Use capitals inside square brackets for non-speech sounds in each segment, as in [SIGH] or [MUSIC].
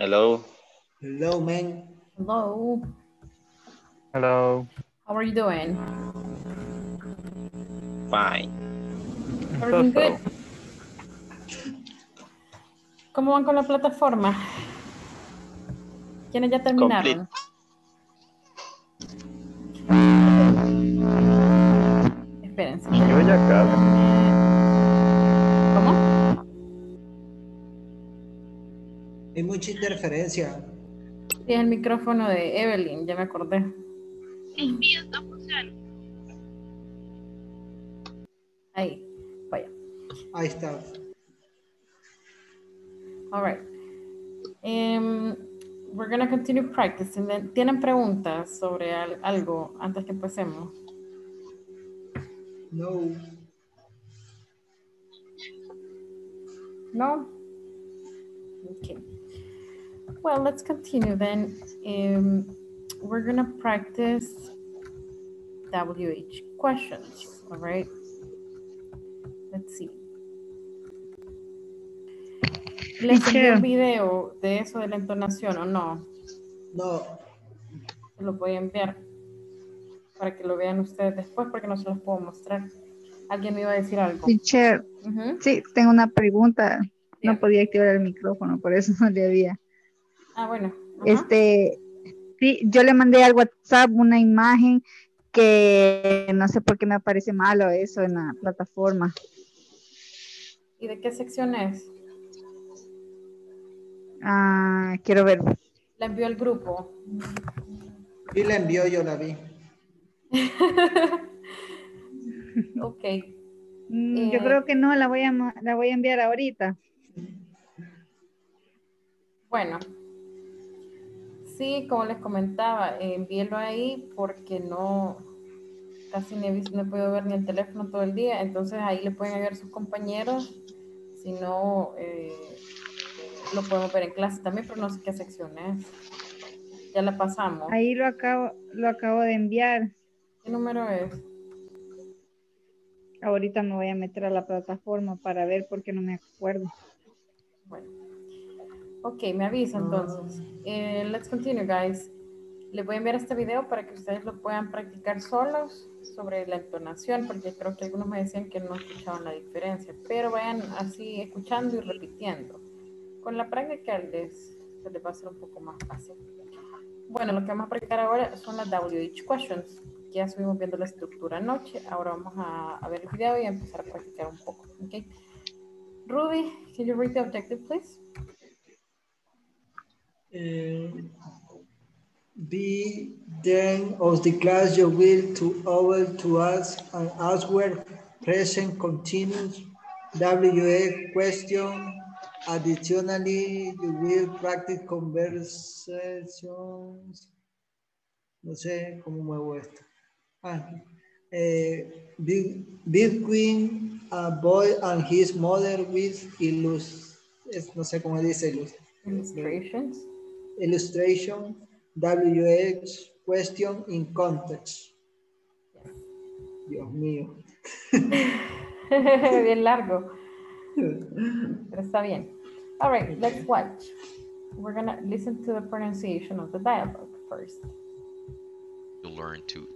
Hello. Hello, man. Hello. Hello. How are you doing? Fine. Everything [LAUGHS] good? ¿Cómo van con la plataforma? ¿Quiénes ya terminaron? Interferencia. Sí, es el micrófono de Evelyn, ya me acordé. El mío no funciona. Ahí, vaya. Ahí está. All right. Em, we're gonna continue practicing. then. ¿Tienen preguntas sobre al- algo antes que empecemos? No. No? Okay. Well, let's continue then. Um, we're gonna practice WH questions, all right? Let's see. ¿Les envié un video de eso de la entonación o no? No. Se lo voy a enviar para que lo vean ustedes después porque no se los puedo mostrar. ¿Alguien me iba a decir algo? Teacher, Ujú. sí, tengo una pregunta. No Dígame. podía activar el micrófono, por eso no le había. Ah, bueno. ajá. Este, sí, yo le mandé al WhatsApp una imagen que no sé por qué me aparece malo eso en la plataforma. ¿Y de qué sección es? Ah, quiero ver. La envió al grupo. Y la envió, yo la vi. [LAUGHS] ok. Mm, Yo Eh. creo que no, la voy a, la voy a enviar ahorita. Bueno. Sí, como les comentaba, eh, envíelo ahí porque no, casi no he, vis- no he podido ver ni el teléfono todo el día, entonces ahí le pueden ayudar sus compañeros, si no, eh, lo podemos ver en clase también, pero no sé qué sección es. Ya la pasamos. Ahí lo acabo, lo acabo de enviar. ¿Qué número es? Ahorita me voy a meter a la plataforma para ver porque no me acuerdo. Bueno. Ok, me avisa entonces. Eh, let's continue, guys. Les voy a enviar este video para que ustedes lo puedan practicar solos sobre la entonación, porque creo que algunos me decían que no escuchaban la diferencia, pero vayan así escuchando y repitiendo. Con la práctica les, les va a ser un poco más fácil. Bueno, lo que vamos a practicar ahora son las WH questions. Ya estuvimos viendo la estructura anoche, ahora vamos a, a ver el video y a empezar a practicar un poco. ¿ok? Ruby, can you read the objective, please? Eh, be then of the class you will to over to us and answer present continuous WA question. Additionally, you will practice conversations. No sé cómo muevo esto. Ah, eh, be- between a boy and his mother with illus, es- no sé cómo dice illus, Illustrations. Illustration, WH, question in context. Dios mío. [LAUGHS] bien largo, [LAUGHS] pero está bien. All right, let's watch. We're gonna listen to the pronunciation of the dialogue first. you learn to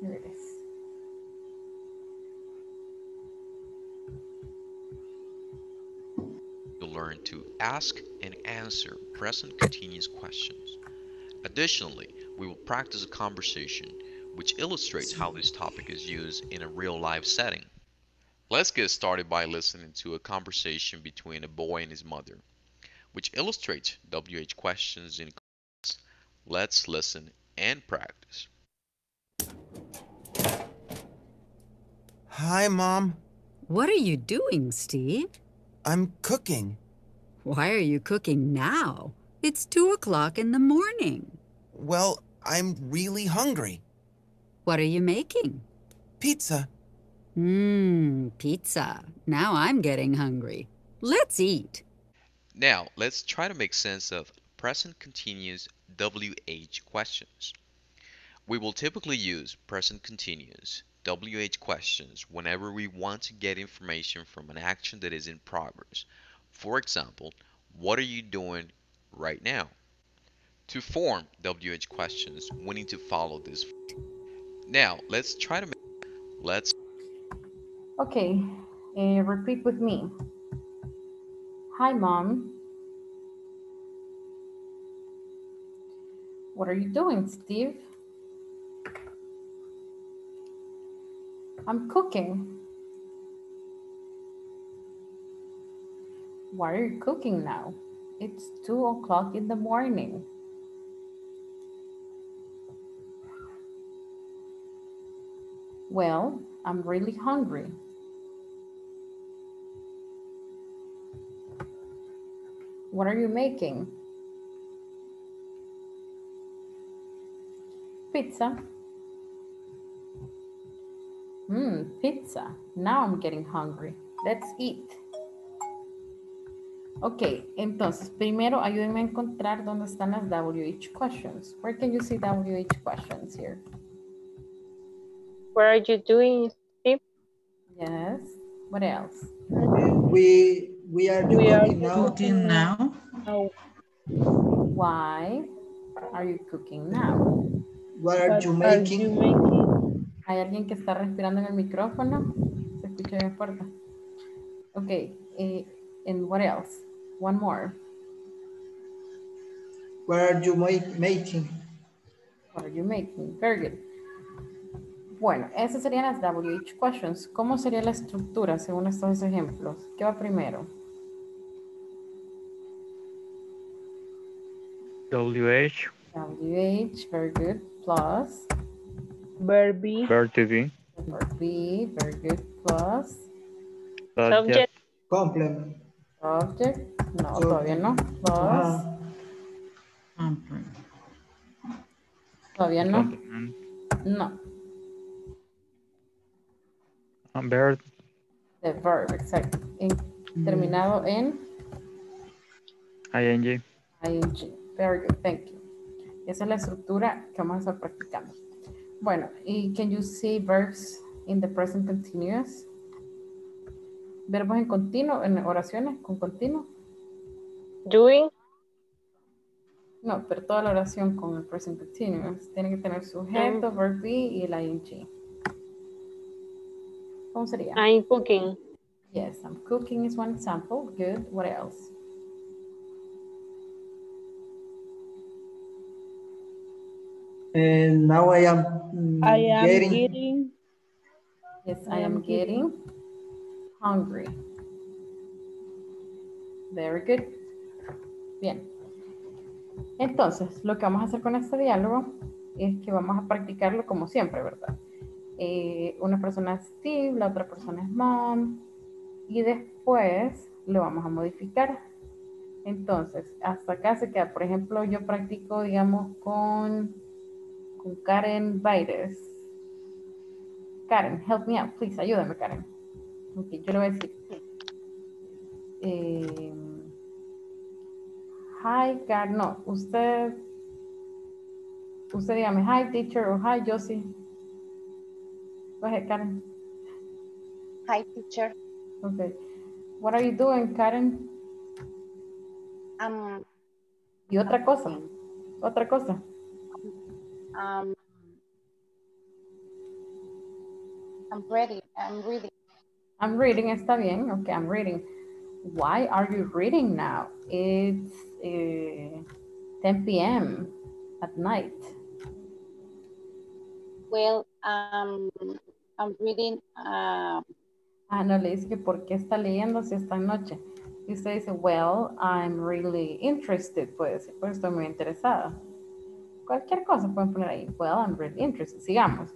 Here it is. you learn to ask and answer present continuous questions. Additionally, we will practice a conversation which illustrates how this topic is used in a real life setting. Let's get started by listening to a conversation between a boy and his mother, which illustrates WH questions in context. Let's listen and practice. Hi, Mom. What are you doing, Steve? I'm cooking. Why are you cooking now? It's two o'clock in the morning. Well, I'm really hungry. What are you making? Pizza. Mmm, pizza. Now I'm getting hungry. Let's eat. Now, let's try to make sense of present continuous WH questions. We will typically use present continuous WH questions whenever we want to get information from an action that is in progress. For example, what are you doing right now? To form WH questions, we need to follow this. Now, let's try to make, let's Okay, eh, repeat with me. Hi, mom. What are you doing, Steve? I'm cooking. Why are you cooking now? It's two o'clock in the morning. Well, I'm really hungry. What are you making? Pizza. Mmm, pizza. Now I'm getting hungry. Let's eat. Ok, entonces primero ayúdenme a encontrar dónde están las WH questions. Where can you see WH questions here? What are you doing, Steve? Yes. What else? We we are We are cooking now. Cooking now. Oh, Why are you cooking now? What are what you are making? you making? ¿Hay alguien que está respirando en el micrófono? Se escucha bien fuerte. Ok. eh, and what else? One more. What are you ma- making? What are you making? Very good. Bueno, esas serían las WH questions. ¿Cómo sería la estructura según estos ejemplos? ¿Qué va primero? WH, WH, very good. Plus, Verb be, verb to be, verb be, very good. Plus, subject, Complement. Subject. No, todavía no. Complement. todavía no. No. verb, The verb, exacto. En- terminado en ing, ing. Very good, thank you. Esa es la estructura que vamos a estar practicando. Bueno, y can you see verbs in the present continuous? Verbos en continuo, en oraciones con continuo. doing, No, pero toda la oración con el present continuous tiene que tener sujeto, verb be y el ing. ¿Cómo sería? I'm cooking. Yes, I'm cooking is one example. Good. What else? And now I am mm, I am getting, getting, Yes, I I am am getting hungry. Very good. Bien. Entonces, lo que vamos a hacer con este diálogo es que vamos a practicarlo como siempre, ¿verdad? Eh, una persona es Steve, la otra persona es Mom, y después lo vamos a modificar. Entonces, hasta acá se queda, por ejemplo, yo practico, digamos, con, Karen Baires. Karen, help me out, please, ayúdame, Karen. Ok, yo le voy a decir. eh, hi, Karen, no, usted, usted dígame, hi, teacher, o hi, Josie. Go ahead, Karen. Hi, teacher. Okay. What are you doing, Karen? Um, Y otra cosa, otra cosa. um, I'm ready. I'm reading. I'm reading, está bien. Okay, I'm reading. Why are you reading now? It's eh, 10 p.m. at night. Well, um, I'm reading. Um, Ah, no, le dice que por qué está leyendo si está en noche. Y usted dice, well, I'm really interested. Puede decir, pues estoy muy interesada. Cualquier cosa pueden poner ahí. Well, I'm really interested. Sigamos.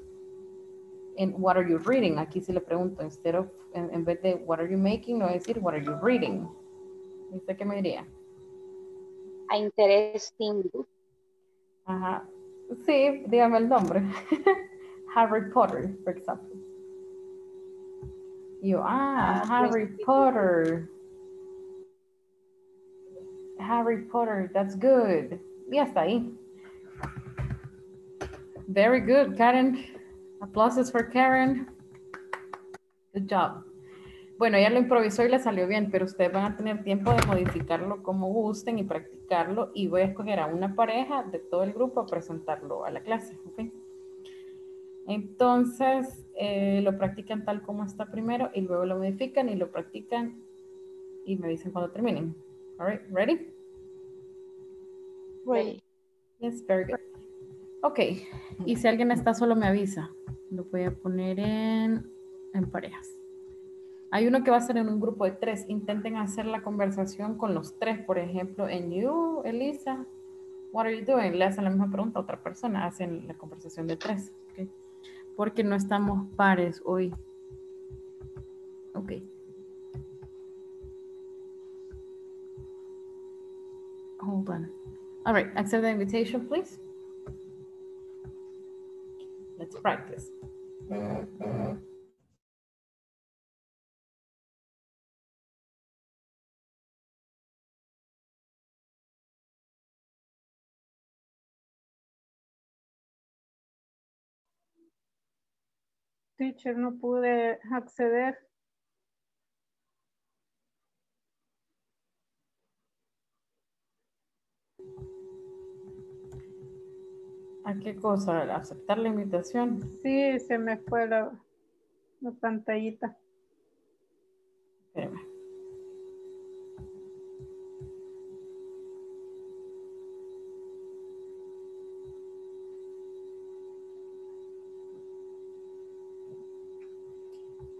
And what are you reading? Aquí sí le pregunto, instead of, en, en vez de what are you making, no voy a decir what are you reading. ¿Y usted qué me diría? an interesting book. Ajá. Sí, dígame el nombre. [LAUGHS] Harry Potter, por ejemplo. Y yo, ah, Ah, Harry Potter. Harry Potter, that's good. Y hasta ahí. Very good, Karen. Applauses for Karen. Good job. Bueno, ella lo improvisó y le salió bien, pero ustedes van a tener tiempo de modificarlo como gusten y practicarlo. Y voy a escoger a una pareja de todo el grupo a presentarlo a la clase. Entonces, eh, lo practican tal como está primero y luego lo modifican y lo practican y me dicen cuando terminen. All right, ready? Ready. Yes, very good. Ok, y si alguien está solo me avisa. Lo voy a poner en, en parejas. Hay uno que va a ser en un grupo de tres. Intenten hacer la conversación con los tres. Por ejemplo, en you, Elisa, what are you doing? Le hacen la misma pregunta a otra persona. Hacen la conversación de tres. ¿ok? Porque no estamos pares hoy. Ok. Hold on. All right, accept the invitation, please. Practice. Teacher, no pude acceder. ¿A qué cosa? ¿Aceptar la invitación? Sí, se me fue la, la pantallita. Espérame.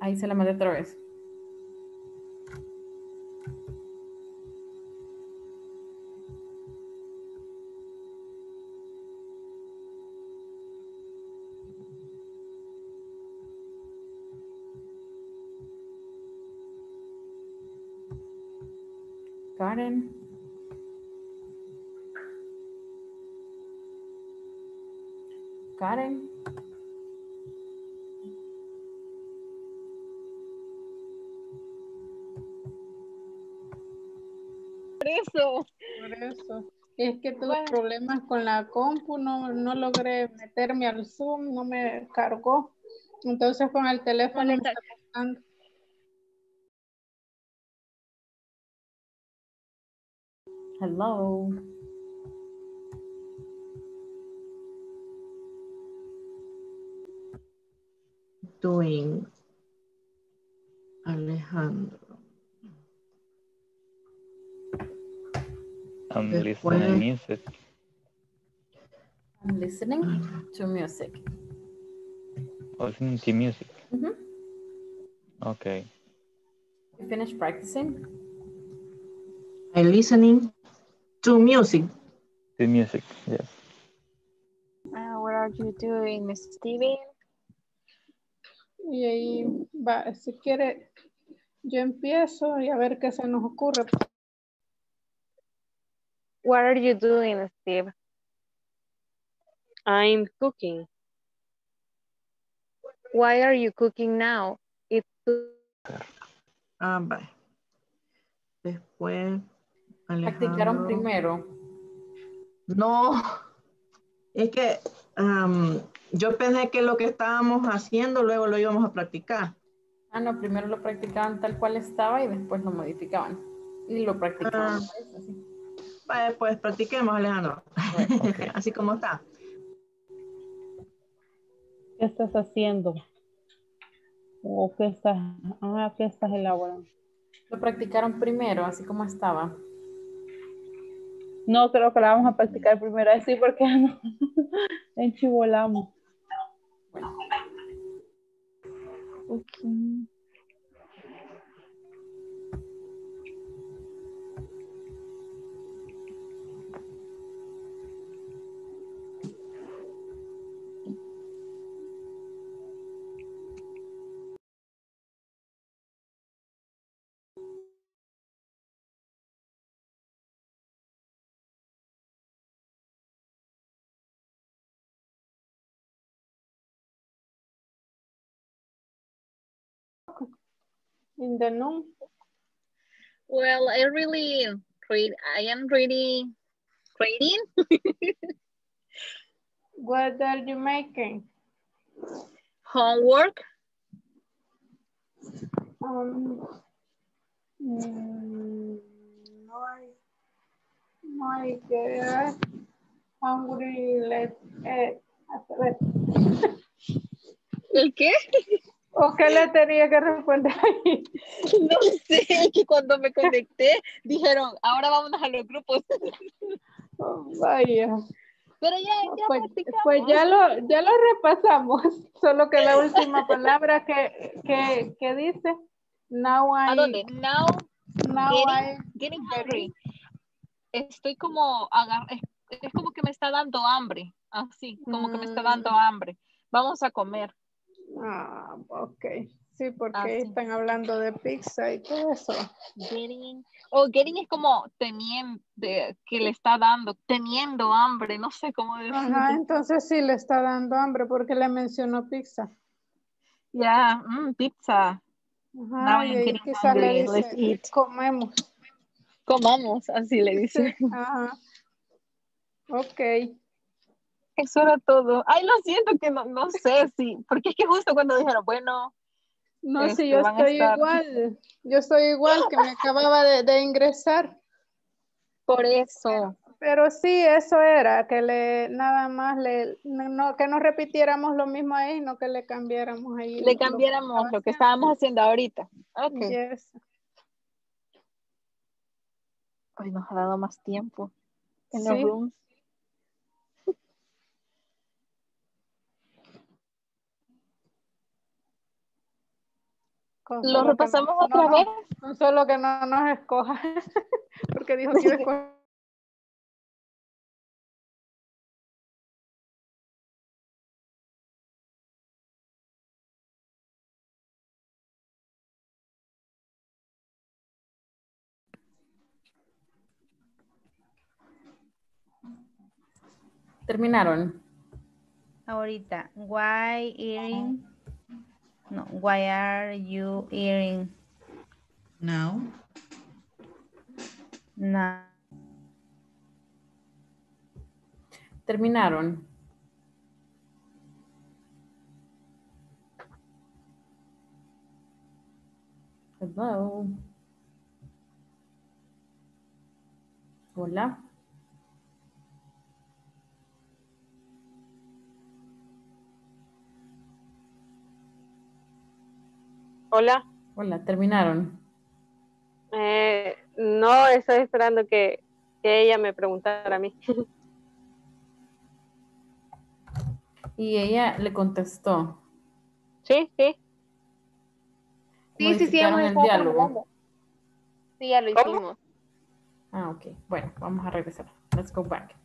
Ahí se la mandé otra vez. Problemas con la compu, no, no logré meterme al Zoom, no me cargó. Entonces con el teléfono me está pasando. Hello. Doing Alejandro. I'm listening music. I'm listening to music. Listening to music. Mhm. Okay. You finished practicing? I listening to music. The music, yes. Ah, what are you doing, Miss Steven? Y ahí va, si quiere, yo empiezo y a ver qué se nos ocurre. What are you doing, Steve? I'm cooking. Why are you cooking now? It's Ah, vale. Después, Practicaron primero. No, es que am, yo pensé que lo que estábamos haciendo luego lo íbamos a practicar. Ah, no, primero lo practicaban tal cual estaba y después lo modificaban. Y lo practicaban. Ah. así. Vale, pues practiquemos, Alejandro. [LAUGHS] Así como está. ¿Qué estás haciendo? ¿O qué estás, ah, qué estás elaborando? Lo practicaron primero, así como estaba. No, creo que la vamos a practicar primero así porque [LAUGHS] no enchivolamos. Okay. In the noon. well, I really read. I am really reading [LAUGHS] What are you making? homework. Um, mm, hay, no hay hungry, let, eh, a ver. ¿El qué? [LAUGHS] ¿O qué le tenía que responder ahí? No sé, que cuando me conecté dijeron, ahora vámonos a los grupos. [LAUGHS] Oh, vaya. Pero ya, ya Pues, practicamos. pues ya lo, ya lo repasamos, [LAUGHS] solo que la última [LAUGHS] palabra que, que, que dice, now I, ¿A dónde? Now, now I, getting, getting hungry. Estoy como, es, es como que me está dando hambre. Así, como que me está dando hambre. Vamos a comer. Ah, ok, sí, porque Ah, sí. están hablando de pizza y todo eso. Getting, o getting es como teniendo, que le está dando, teniendo hambre, no sé cómo decirlo. Ajá, entonces sí le está dando hambre porque le mencionó pizza. Ya, mm, pizza. Ajá, y quizás le dice, comemos. Comamos, así le dice. [LAUGHS] Ajá. Ok. Eso era todo. Ay, lo siento que no, no sé si, porque es que justo cuando dijeron, bueno, No, Este, sí, yo estoy estar- igual. Yo estoy igual que me acababa de, de ingresar. por eso. Pero sí, eso era, que le nada más le no, que no repitiéramos lo mismo ahí, no que le cambiáramos ahí. Le lo- cambiáramos lo que estábamos haciendo ahorita. lo Ok. que- Yes. Hoy nos ha dado más tiempo en Sí. los rooms. Con ¿Lo repasamos no- otra no- vez? Con solo que no nos escoja. [LAUGHS] Porque dijo que iba a escoger. Terminaron. Ahorita, why eating? No, why are you eating Now. now? Terminaron. Hello. Hola. Hola. Hola, terminaron. Eh, no, estoy esperando que, que ella me preguntara a mí. [LAUGHS] Y ella le contestó. Sí, sí. Sí, sí, sí, hemos el diálogo. hablando. Sí, ya lo ¿Cómo? hicimos. Ah, ok. Bueno, vamos a regresar. Let's go back.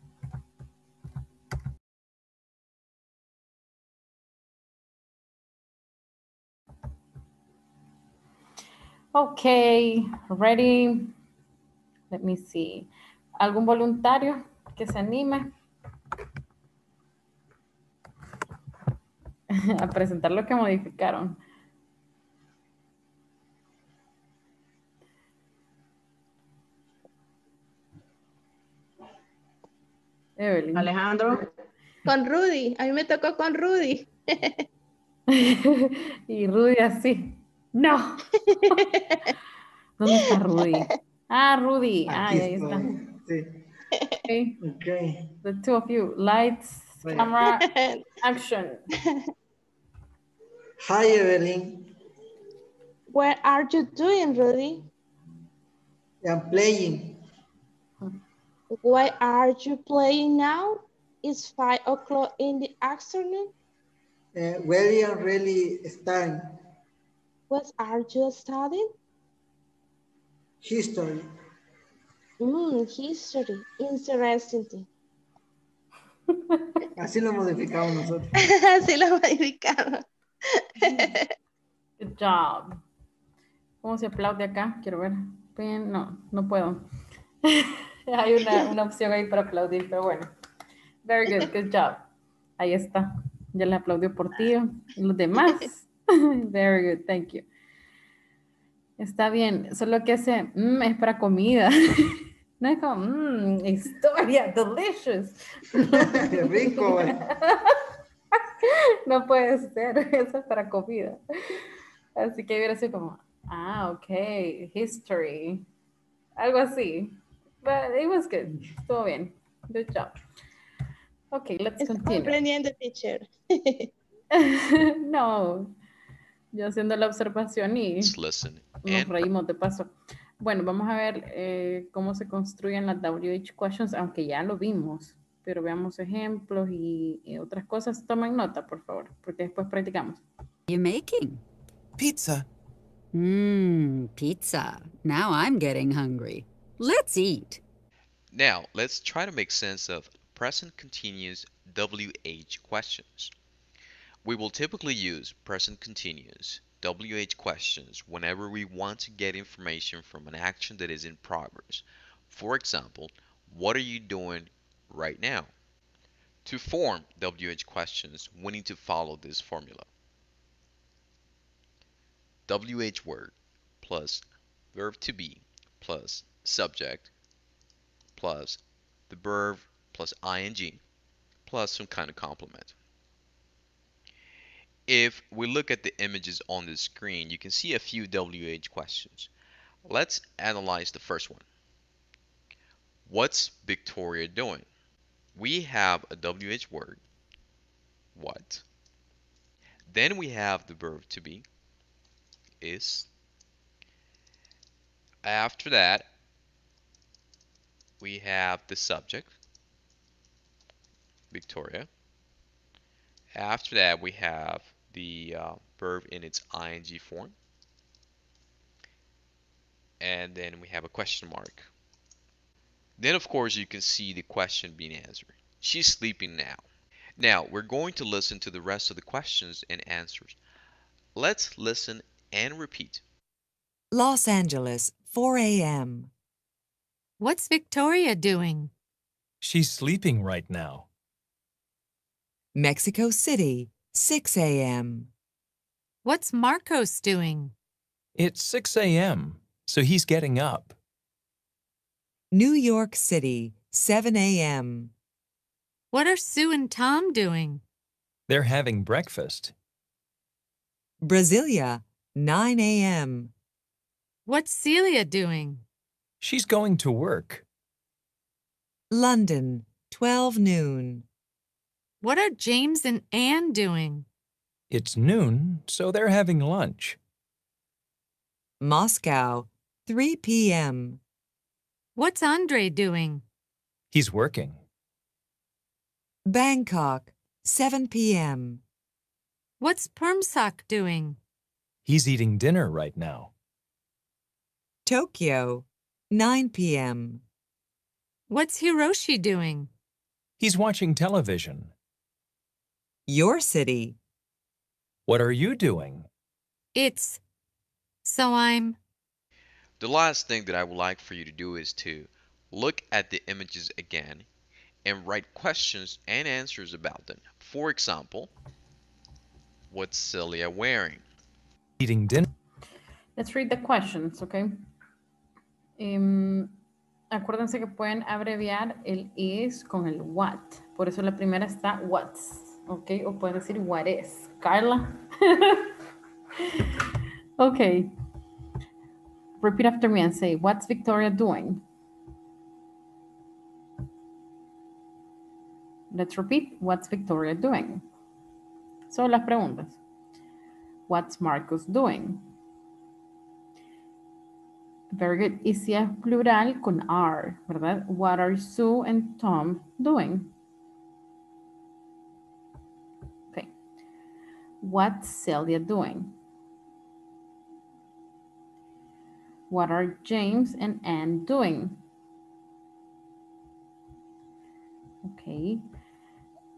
Okay, ready. Let me see. ¿Algún voluntario que se anime [LAUGHS] a presentar lo que modificaron? Evelyn. Alejandro. Con Rudy, a mí me tocó con Rudy. [LAUGHS] y Rudy así. No. [LAUGHS] ¿Dónde está Rudy? Ah, Rudy. Ah, Aquí ahí está. Sí. Okay. Okay. The two of you. Lights, Bueno. camera, [LAUGHS] action. Hi, Evelyn. What are you doing, Rudy? I'm playing. Why are you playing now? It's five o'clock in the afternoon. Uh, really and really studying What are you studying? history. Mm, history. Interesting. [LAUGHS] Así lo modificamos nosotros. [LAUGHS] Así lo modificaron. Good job. ¿Cómo se aplaude acá? Quiero ver. No, no puedo. [LAUGHS] Hay una, una opción ahí para aplaudir, pero bueno. Very good, good job. Ahí está. Ya le aplaudió por ti. Los demás. [LAUGHS] Very good, thank you. Está bien. Solo que hace, mm, es para comida. [LAUGHS] No es como, mmm, historia, [LAUGHS] delicious. Qué rico. No puede ser, eso es para comida. Así que hubiera sido como, Ah, ok. History. Algo así. But it was good. Estuvo bien. Good job. Okay, let's Estamos continue. aprendiendo, teacher. no. Yo haciendo la observación y nos and reímos de paso. Bueno, vamos a ver eh, cómo se construyen las WH questions, aunque ya lo vimos, pero veamos ejemplos y, y otras cosas. Tomen nota, por favor, porque después practicamos. you making? Pizza. Mmm, pizza. Now I'm getting hungry. Let's eat. Now, let's try to make sense of present continuous WH questions. We will typically use present continuous WH questions whenever we want to get information from an action that is in progress. For example, what are you doing right now? To form WH questions, we need to follow this formula. WH word plus verb to be plus subject plus the verb plus ing plus some kind of complement. If we look at the images on the screen, you can see a few WH questions. Let's analyze the first one. What's Victoria doing? We have a WH word, what. Then we have the verb to be, is. After that, we have the subject, Victoria. After that, we have the uh, verb in its ing form. And then we have a question mark. Then, of course, you can see the question being answered. She's sleeping now. Now, we're going to listen to the rest of the questions and answers. Let's listen and repeat. Los Angeles, 4 a.m. What's Victoria doing? She's sleeping right now. Mexico City, 6 a.m. What's Marcos doing? It's 6 a.m., so he's getting up. New York City, 7 a.m. What are Sue and Tom doing? They're having breakfast. Brasilia, 9 a.m. What's Celia doing? She's going to work. London, 12 noon. What are James and Anne doing? It's noon, so they're having lunch. Moscow, 3 p.m. What's Andre doing? He's working. Bangkok, 7 p.m. What's Permsak doing? He's eating dinner right now. Tokyo, 9 p.m. What's Hiroshi doing? He's watching television. Your city, What are you doing? It's. So I'm. The last thing that I would like for you to do is to look at the images again and write questions and answers about them. For example, what's Celia wearing? Eating dinner. Let's read the questions, okay? Em, acuérdense que pueden abreviar el is con el what. Por eso la primera está what's, ok? O pueden decir what is. Carla. [LAUGHS] okay. Repeat after me and say, what's Victoria doing? Let's repeat, what's Victoria doing? Son las preguntas. What's Marcus doing? Very good. Y si es plural con are, ¿verdad? What are Sue and Tom doing? What's Celia doing? What are James and Anne doing? Ok.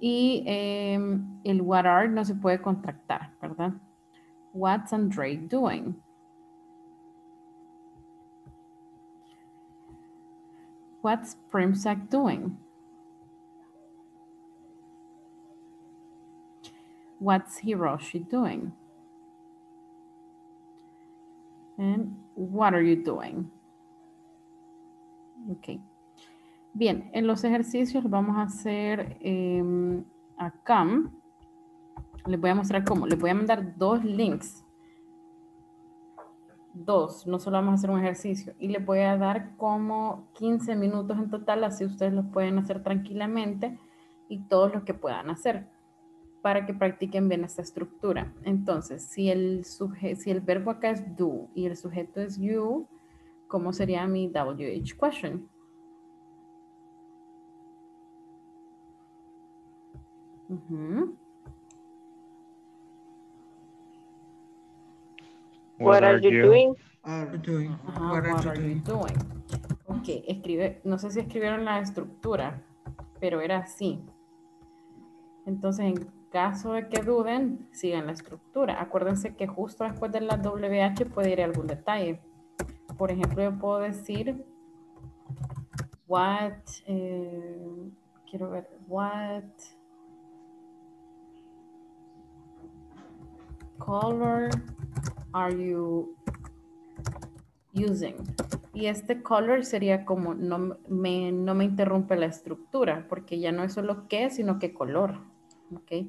Y el what are no se puede contractar, ¿verdad? What's Andre doing? What's Primsack doing? What's Hiroshi doing? And what are you doing? Ok. Bien, en los ejercicios vamos a hacer em, acá. Les voy a mostrar cómo. Les voy a mandar dos links. dos, no solo vamos a hacer un ejercicio. Y les voy a dar como 15 minutos en total, así ustedes los pueden hacer tranquilamente y todos los que puedan hacer para que practiquen bien esta estructura. Entonces, si el, si el verbo acá es do y el sujeto es you, ¿cómo sería mi WH question? What, are, you doing? Are doing. what, are, you doing? Ok, escribe, no sé si escribieron la estructura, pero era así. Entonces, en caso de que duden, sigan la estructura. Acuérdense que justo después de la WH puede ir algún detalle. Por ejemplo, yo puedo decir, what, eh, quiero ver, what color are you using? Y este color sería como, no me, no me interrumpe la estructura, porque ya no es solo qué, sino qué color. ¿Ok?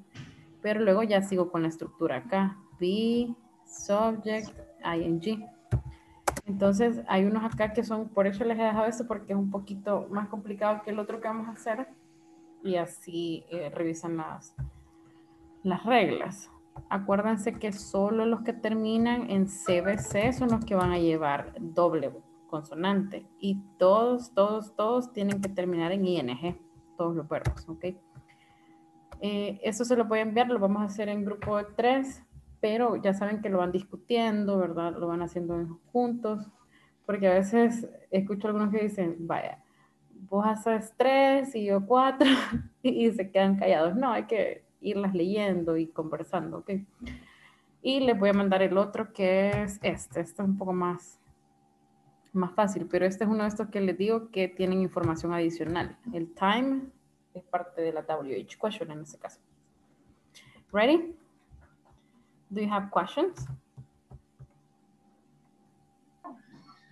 Pero luego ya sigo con la estructura acá. Be, subject, ing. Entonces, hay unos acá que son, por eso les he dejado esto, porque es un poquito más complicado que el otro que vamos a hacer. Y así eh, revisan las, las reglas. Acuérdense que solo los que terminan en CBC son los que van a llevar doble consonante. Y todos, todos, todos tienen que terminar en ING. Todos los verbos, ¿ok? Eh, eso se lo voy a enviar, lo vamos a hacer en grupo de tres, pero ya saben que lo van discutiendo, ¿verdad? Lo van haciendo juntos, porque a veces escucho algunos que dicen, vaya, vos haces tres y yo cuatro, [LAUGHS] y se quedan callados. No, hay que irlas leyendo y conversando, ¿ok? Y les voy a mandar el otro que es este, este es un poco más, más fácil, pero este es uno de estos que les digo que tienen información adicional. El time es parte de la WH question en este caso. Ready? Do you have questions?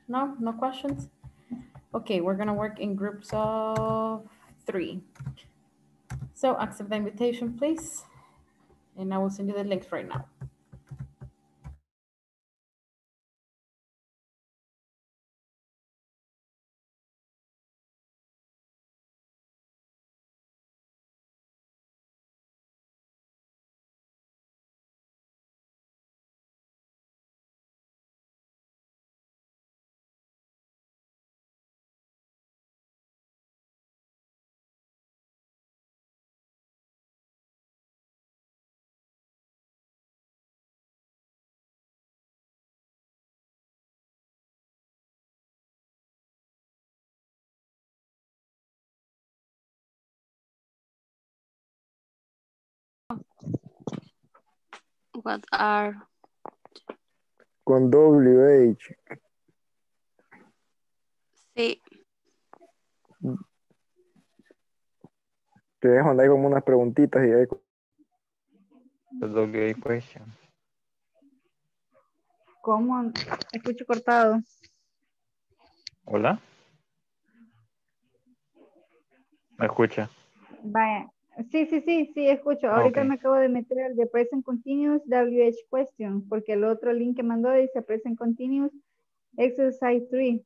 No, no questions? Okay, we're gonna work in groups of three. So accept the invitation, please. And I will send you the links right now. What are con WH. Sí. Te dejo ahí como unas preguntitas y ahí. WH question. ¿Cómo? Escucho cortado. Hola. ¿Me escucha? Vaya. Sí, sí, sí, sí, escucho. Ahorita Ok. me acabo de meter al de Present Continuous WH Question, porque el otro link que mandó dice Present Continuous Exercise 3.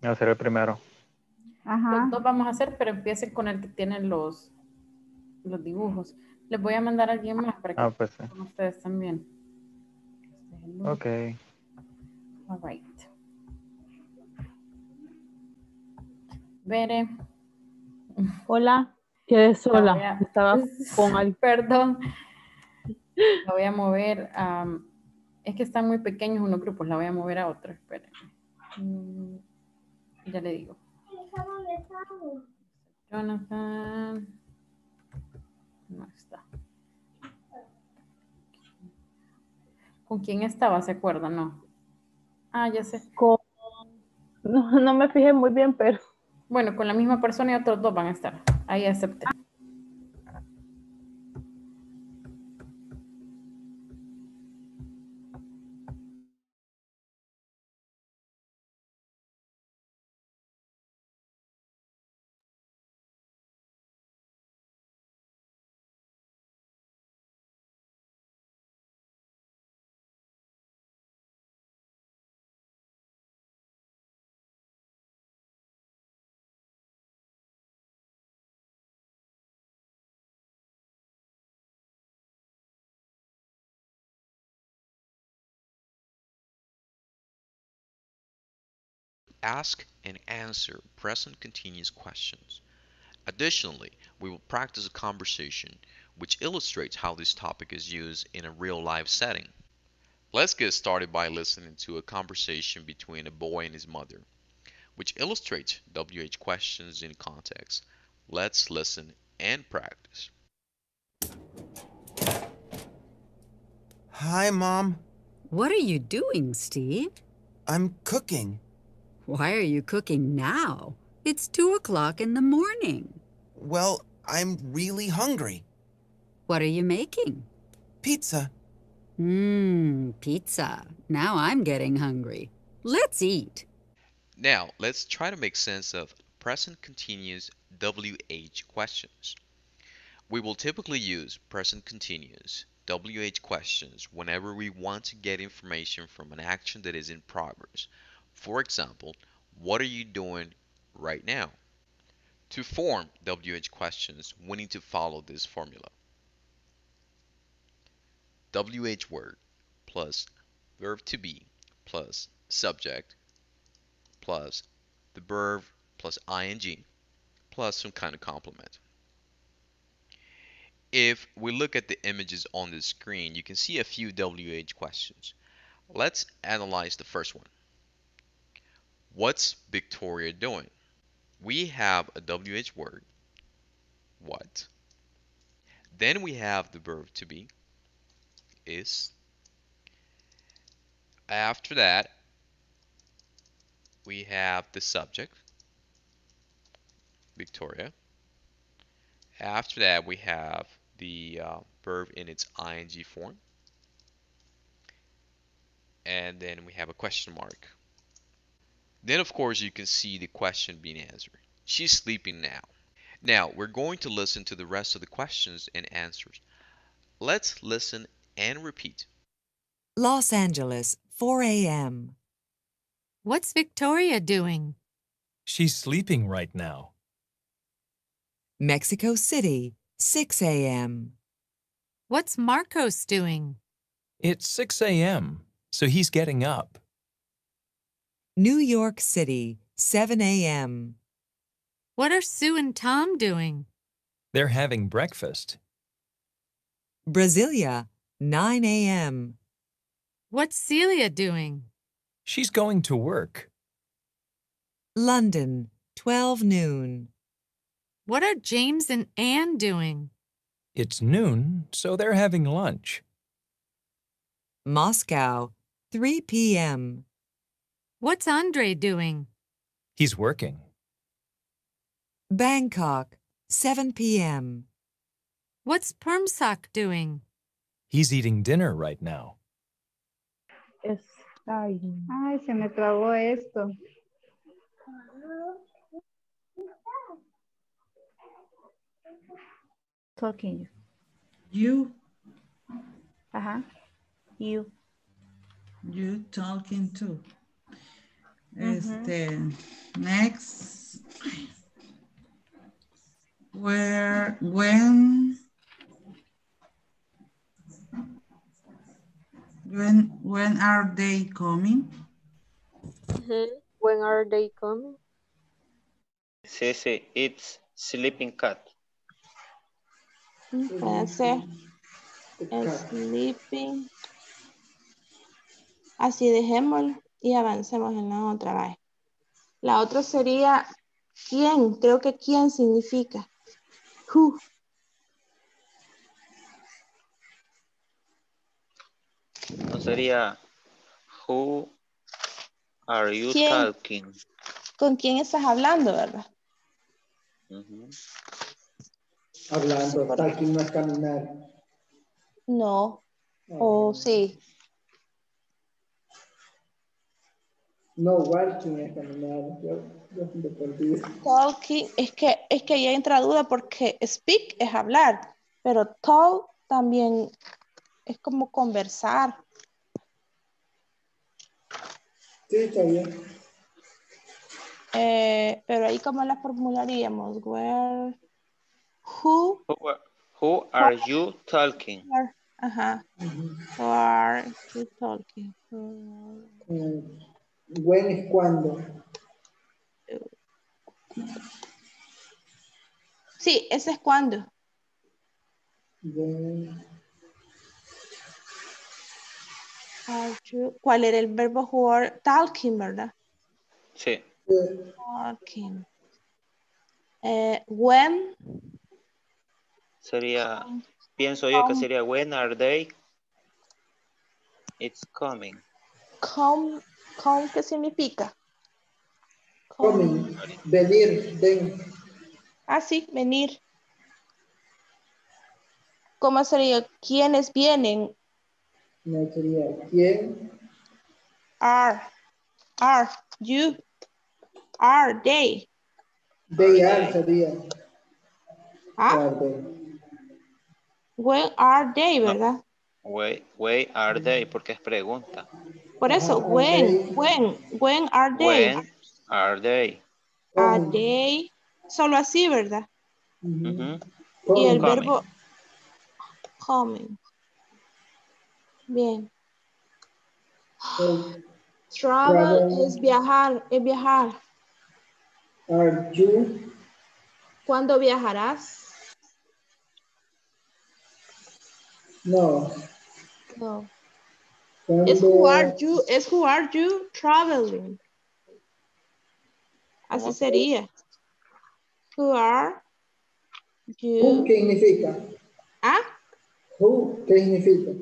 Voy a hacer el primero. Ajá. Los dos vamos a hacer, pero empiecen con el que tiene los, los dibujos. Les voy a mandar a alguien más para que Ah, pues sí. con ustedes también. Ok. All right. Bere. Hola, quedé La sola. a- Estaba [LAUGHS] con alguien. Perdón. La voy a mover. es que están muy pequeños unos grupos. La voy a mover a otro. Esperen. Mm, ya le digo. Jonathan. No está. ¿Con quién estaba? ¿Se acuerdan? No. Ah, ya sé. Con... [LAUGHS] No, no me fijé muy bien, pero. Bueno, con la misma persona y otros dos van a estar. Ahí acepté. Ask and answer present continuous questions. Additionally, we will practice a conversation which illustrates how this topic is used in a real life setting. Let's get started by listening to a conversation between a boy and his mother, which illustrates WH questions in context. Let's listen and practice. Hi, Mom. What are you doing, Steve? I'm cooking. Why are you cooking now? It's two o'clock in the morning. Well, I'm really hungry. What are you making? Pizza. Mmm, pizza. Now I'm getting hungry. Let's eat. Now, let's try to make sense of present continuous WH questions. We will typically use present continuous WH questions whenever we want to get information from an action that is in progress. For example, what are you doing right now? To form WH questions, we need to follow this formula. WH word plus verb to be plus subject plus the verb plus ing plus some kind of complement. If we look at the images on the screen, you can see a few WH questions. Let's analyze the first one. What's Victoria doing? We have a WH word, what. Then we have the verb to be, is. After that, we have the subject, Victoria. After that, we have the uh, verb in its ing form. And then we have a question mark. Then, of course, you can see the question being answered. She's sleeping now. Now, we're going to listen to the rest of the questions and answers. Let's listen and repeat. Los Angeles, 4 a.m. What's Victoria doing? She's sleeping right now. Mexico City, 6 a.m. What's Marcos doing? It's 6 a.m., so he's getting up. New York City, 7 a.m. What are Sue and Tom doing? They're having breakfast. Brasilia, 9 a.m. What's Celia doing? She's going to work. London, 12 noon. What are James and Anne doing? It's noon, so they're having lunch. Moscow, 3 p.m. What's Andre doing? He's working. Bangkok, 7 p.m. What's Permsock doing? He's eating dinner right now. Ay, ay, se me trabó esto. Talking. You. Ajá. Uh-huh. You. You talking too. Este, next. Where, when, when, when are they coming? Mhm. When are they coming? Sí, sí, it's sleeping cat. Puede ser. Sleeping. Así dejémoslo y avancemos en la otra. vaya. La otra sería quién. Creo que quién significa. Who. No sería who are you ¿Quién? talking? ¿Con quién estás hablando, verdad? Ujú. Hablando, talking no es caminar. No. O sí. No, walking es caminar. Yo, yo. Talking, es que, es que ahí entra duda porque speak es hablar, pero talk también es como conversar. Sí, está bien. Eh, pero ahí como la formularíamos, where, who, Who are, who are you talking? ajá, who are you talking? Mm, When es cuando. Sí, ese es cuando. When ¿Cuál era el verbo jugar? Talking, ¿verdad? Sí. Talking. Eh, when, Sería, pienso yo que sería when are they? It's coming. come, come, ¿qué significa? coming, venir, ven. Ah, sí, venir. ¿Cómo sería? ¿Quiénes vienen? No sería quién, Are, are, you, are, they. they are sería. Ah, Are they. when are they, ¿verdad? Where, where are they? Porque es pregunta. Por eso, when, they. when, when are they? When are they? Are Coming. they? Solo así, ¿verdad? Y el Coming. verbo coming. Bien. Travel Travel. es viajar, es viajar. Are you? ¿Cuándo viajarás? No. No. Es who are you, es who are you traveling. Así sería. Who are Who, you? ¿qué significa? Ah, Who, ¿qué significa?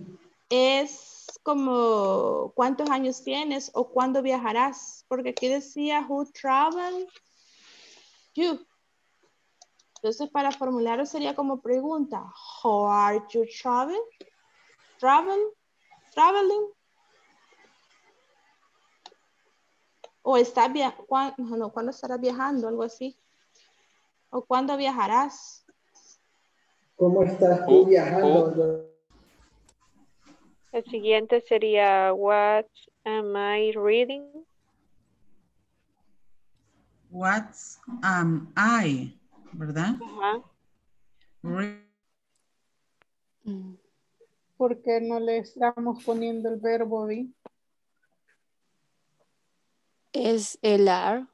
es como cuántos años tienes o cuándo viajarás. Porque aquí decía who travel you. Entonces para formularlo sería como pregunta. How are you travel? Travel? Traveling? O está no, ¿cuándo estarás viajando? Algo así. O cuándo viajarás. ¿Cómo estás tú viajando? El siguiente sería What am I reading? What's am I? ¿Verdad? Re- ¿Por qué no le estamos poniendo el verbo be? Es el are.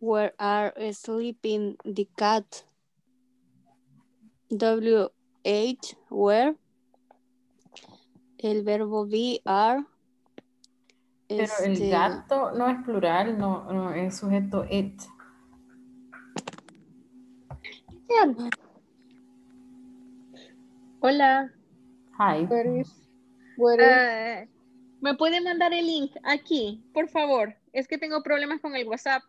Where are sleeping the cat? W-H, where. El verbo be, are. Pero el Este, gato no es plural, no, no es sujeto it. Hola. Hi. Where is, where is, Ah, ¿Me puede mandar el link aquí, por favor? Es que tengo problemas con el WhatsApp.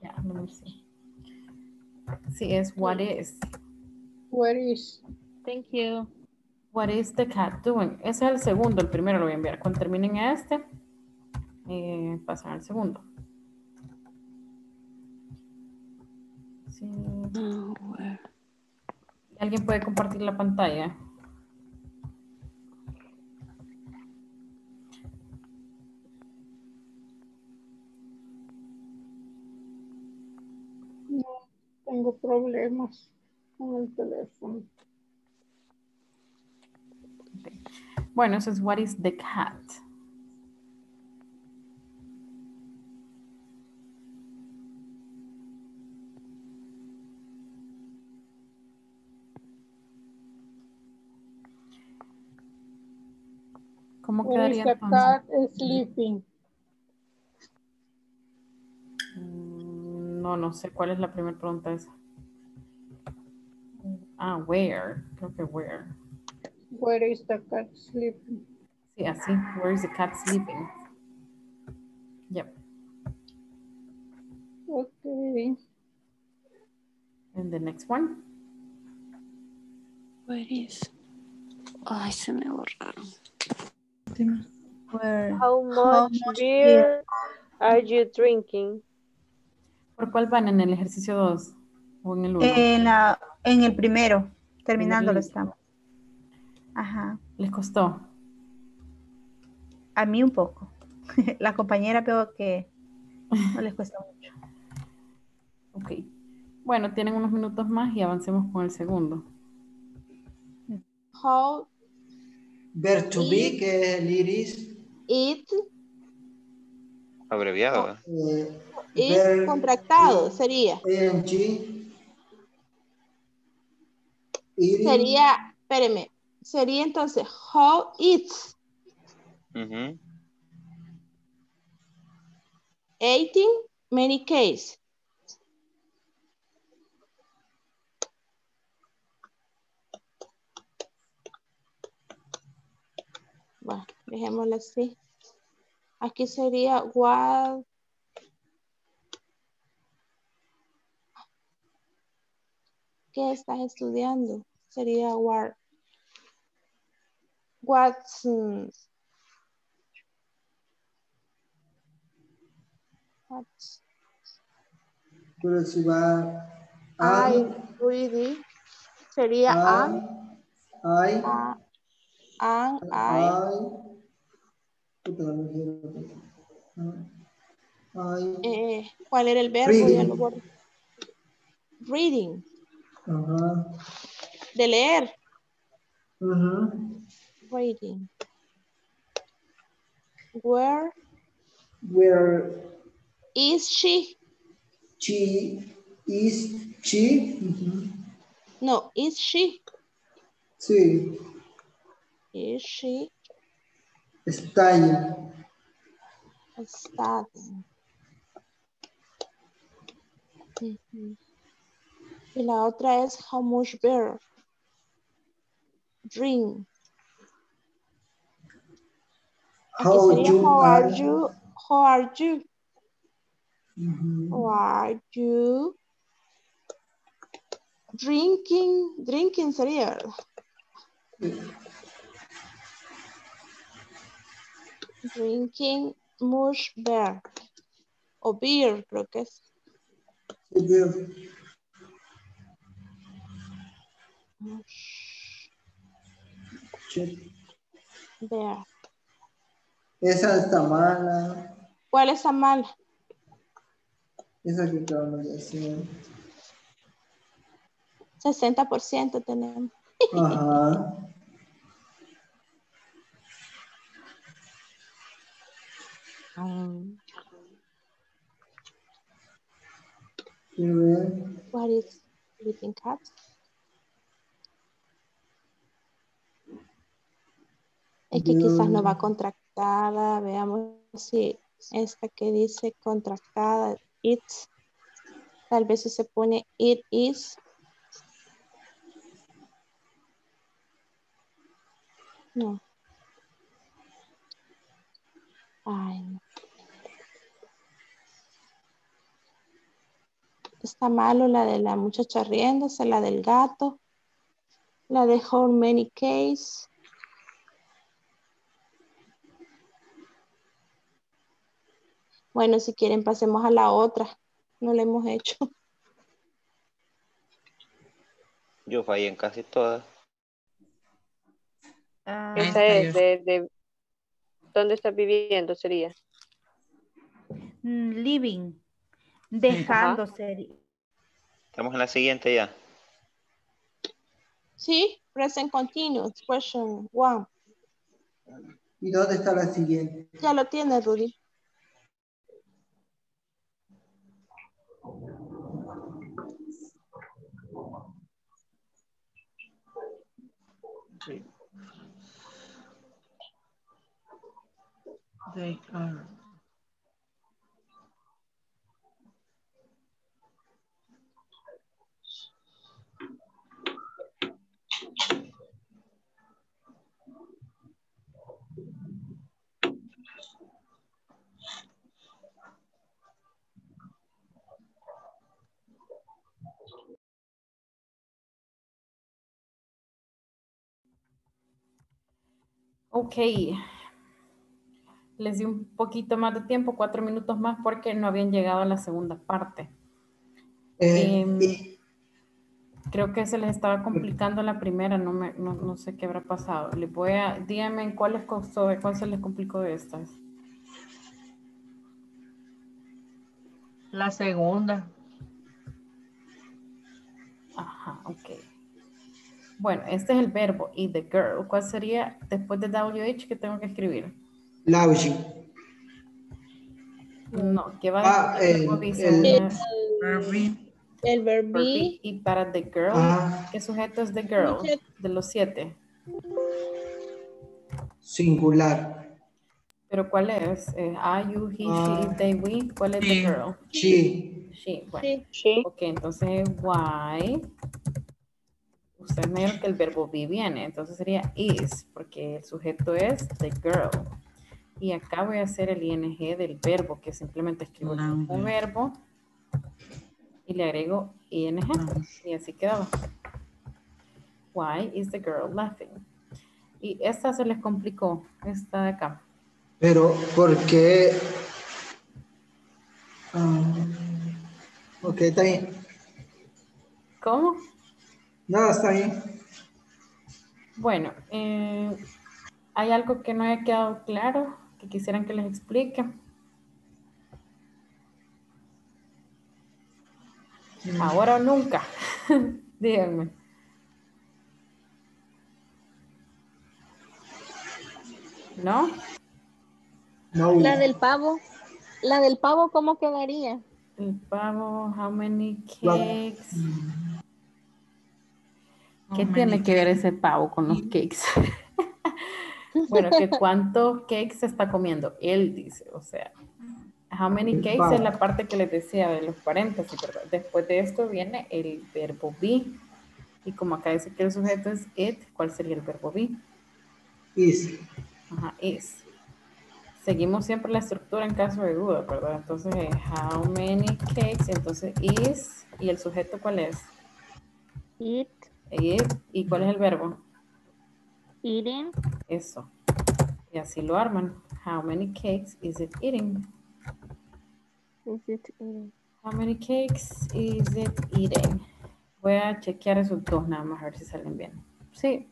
Yeah, let me see. Sí, es what is. where is? Thank you. What is the cat doing? Ese es el segundo, el primero lo voy a enviar. Cuando terminen este, eh, pasan al segundo. Sí. ¿Alguien puede compartir la pantalla? Problemas con el teléfono. Bueno, eso es what is the cat. ¿Cómo quedaría the entonces? cat sleeping? Mm, No, no sé cuál es la primera pregunta esa. Ah, where. Creo que where. Where is the cat sleeping? Sí, así. Where is the cat sleeping? Yep. Okay. And the next one. Where is? Ay, se me borraron. Where, How much, much beer are you drinking? ¿Por cuál van en el ejercicio 2? ¿O en el 1? En, la, en el primero, terminándolo estamos. Ajá. ¿Les costó? A mí un poco. [LAUGHS] La compañera veo que no les cuesta mucho. Ok. Bueno, tienen unos minutos más y avancemos con el segundo. how Ver to be, que es el iris. it Abreviado. ¿eh? Eh, verb contractado sería. ing. Eating. Sería, espéreme, sería entonces how eats, Ujú. eating, many case. Bueno, dejémoslo así. Aquí sería what ¿Qué estás estudiando? Sería what what's what's Pero si va I am, reading sería I, a- I. I, eh, ¿cuál era el verbo? Reading. Reading, ajá, de leer. ujú. Reading. Where Where is she? she is she, ujú. No, is she? sí, Is she studying, studying? Ujú. Y la otra es how much beer? Drink. How sería you how are are, you? How are you? ujú. How are you? Drinking, drinking sería. Drinking mush beer. O beer, creo que es. Sí, bien. Mush Esa está mala, ¿Cuál es la mala? esa que acabamos de hacer. 60% tenemos. Ajá. Mm. What is sleeping cat? Es que quizás no va contractada. Veamos si esta que dice contractada, it's. Tal vez si se pone it is. No. Ay, no. Está malo la de la muchacha riéndose, la del gato, la de how many case. Bueno, si quieren pasemos a la otra. No la hemos hecho. Yo fallé en casi todas. Ah, Esa es de, de dónde estás viviendo sería. mm, living. Dejando sería. Estamos en la siguiente ya. Sí, present continuous, question one. ¿Y dónde está la siguiente? Ya lo tiene, Rudy. They are. Ok. Les di un poquito más de tiempo, cuatro minutos más, porque no habían llegado a la segunda parte. Eh, Em, y- creo que se les estaba complicando la primera, no, me, no, no sé qué habrá pasado. Les voy a, díganme en cuál les costó, cuál se les complicó de estas. La segunda. Ajá, ok. Bueno, este es el verbo y the girl. ¿Cuál sería después de WH que tengo que escribir? Lousy. No, ¿qué va Ah, a decir el el- verbo be? el- El verbo verb be. Y para the girl, Ah. ¿qué sujeto es the girl? De los siete. Singular. ¿Pero cuál es? Eh, I, you, he, she, Ah. it, they, we. ¿Cuál es the She. girl? She. She. Bueno. Ok, entonces why. Ustedes me dijeron que el verbo be viene, entonces sería is, porque el sujeto es the girl. Y acá voy a hacer el ing del verbo, que simplemente escribo mismo Language. verbo y le agrego ing. Y así quedaba. Why is the girl laughing? Y esta se les complicó, esta de acá. Pero, ¿por qué? Ah, ok, está bien. ¿Cómo? No, está bien. Bueno, eh, ¿hay algo que no haya quedado claro que quisieran que les explique? Ahora o nunca. [LAUGHS] Díganme. ¿No? No. La del pavo. La del pavo, ¿cómo quedaría? El pavo, how many cakes? ¿Qué tiene que ver ese pavo con los cakes? [LAUGHS] bueno, que [LAUGHS] cuántos cakes se está comiendo. Él dice, o sea, how many cakes pavo. es la parte que les decía de los paréntesis, ¿verdad? Después de esto viene el verbo be. Y como acá dice que el sujeto es it, ¿cuál sería el verbo be? Is. Ajá, is. Seguimos siempre la estructura en caso de duda, ¿verdad? Entonces, eh, how many cakes, entonces is, ¿y el sujeto cuál es? Eat, It, ¿y cuál es el verbo? eating, Eso. Y así lo arman. How many cakes is it eating? is it eating? How many cakes is it eating? Voy a chequear esos dos nada más a ver si salen bien. Sí.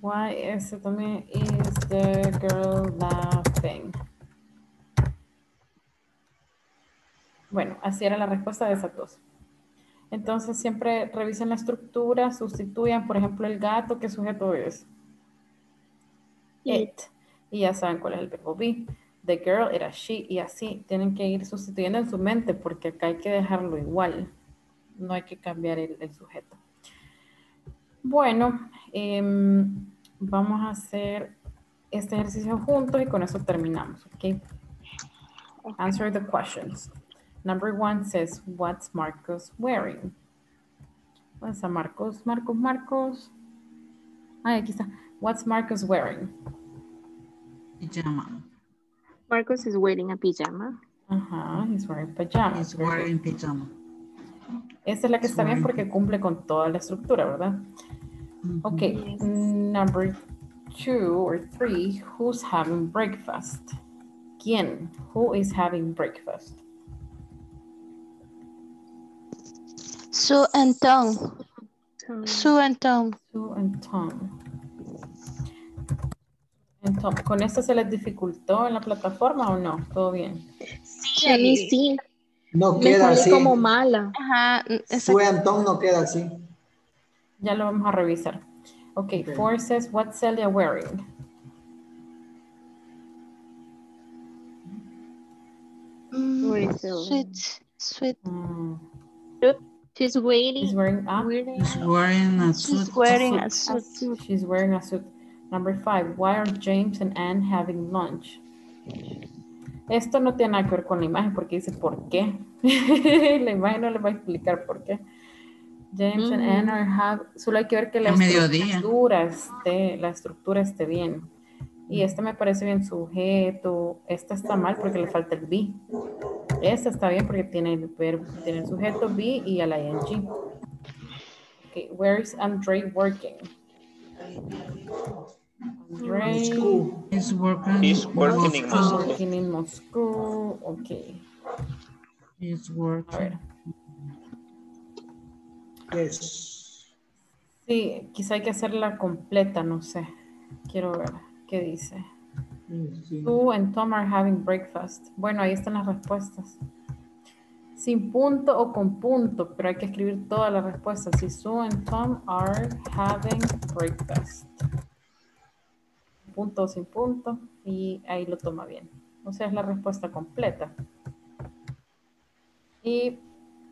Why ese también is the girl laughing? Bueno, así era la respuesta de esas dos. Entonces siempre revisen la estructura, sustituyan, por ejemplo, el gato, ¿qué sujeto es? It. Y ya saben cuál es el verbo be. The girl era she y así tienen que ir sustituyendo en su mente porque acá hay que dejarlo igual. No hay que cambiar el, el sujeto. Bueno, em, vamos a hacer este ejercicio juntos y con eso terminamos, ¿ok? Answer the questions. Number one says, what's Marcos wearing? ¿Dónde está Marcos? Marcos, Marcos. Ay, aquí está. What's Marcos wearing? Pijama. Marcos is wearing a pijama. Ajá, he's wearing pajamas. He's wearing pajama. Esta es la que está bien porque cumple con toda la estructura, ¿verdad? Ok, number two or three, who's having breakfast? ¿Quién? Who is having breakfast? Sue and Tom. Sue and Tom. Sue and Tom. And Tom, ¿Con esto se les dificultó en la plataforma o no? ¿Todo bien? Sí, a mí sí. No Me queda salí así. como mala. Ajá, Sue Antón no queda así. Ya lo vamos a revisar. Ok, four says, what's Celia wearing? Celia? Sweet, sweet. She's waiting. She's wearing a, He's wearing a suit. She's wearing a suit. she's wearing a suit. Number five, why are James and Anne having lunch? Esto no tiene nada que ver con la imagen porque dice por qué. [LAUGHS] la imagen no le va a explicar por qué. James and Anne are have, solo hay que ver que la estructura esté, la estructura esté bien. Y este me parece bien sujeto. Esta está mal porque le falta el be. Esta está bien porque tiene el verbo, tiene el sujeto be y el ing. Okay, where is Andre working? Andre He's working. He's working in is Moscow. working in Moscow. Okay. He's A working. ver. Yes. Sí, quizá hay que hacerla completa, no sé. Quiero ver qué dice. Sí. Sue and Tom are having breakfast. Bueno, ahí están las respuestas. Sin punto o con punto, pero hay que escribir todas las respuestas. Si Sue and Tom are having breakfast. Punto o sin punto. y ahí lo toma bien. O sea, es la respuesta completa. Y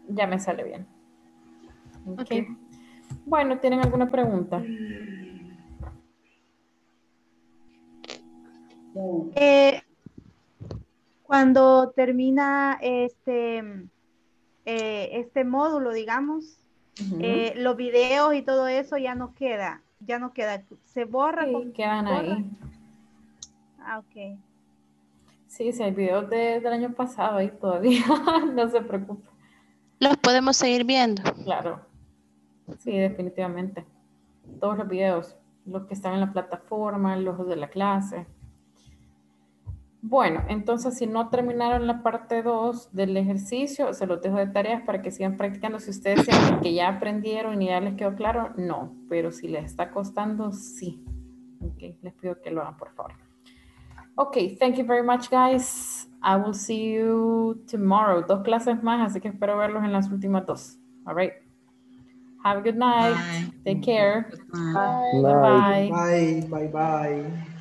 ya me sale bien. Ok. Bueno, ¿tienen alguna pregunta? Eh, cuando termina este, eh, este módulo, digamos, eh, los videos y todo eso ya no queda, ya no queda, se borra. Sí, con- quedan borra. ahí. Ah, ok. Sí, sí, hay videos de- del año pasado ahí todavía. [LAUGHS] no se preocupe. Los podemos seguir viendo. Claro. Sí, definitivamente. Todos los videos, los que están en la plataforma, los de la clase. Bueno, entonces si no terminaron la parte 2 del ejercicio, se los dejo de tareas para que sigan practicando. Si ustedes sienten que ya aprendieron y ya les quedó claro, no. Pero si les está costando, sí. Ok, les pido que lo hagan, por favor. Ok, thank you very much, guys. I will see you tomorrow. Dos clases más, así que espero verlos en las últimas dos. All right. Have a good night. Take care. Bye. Bye bye. Bye, bye, bye.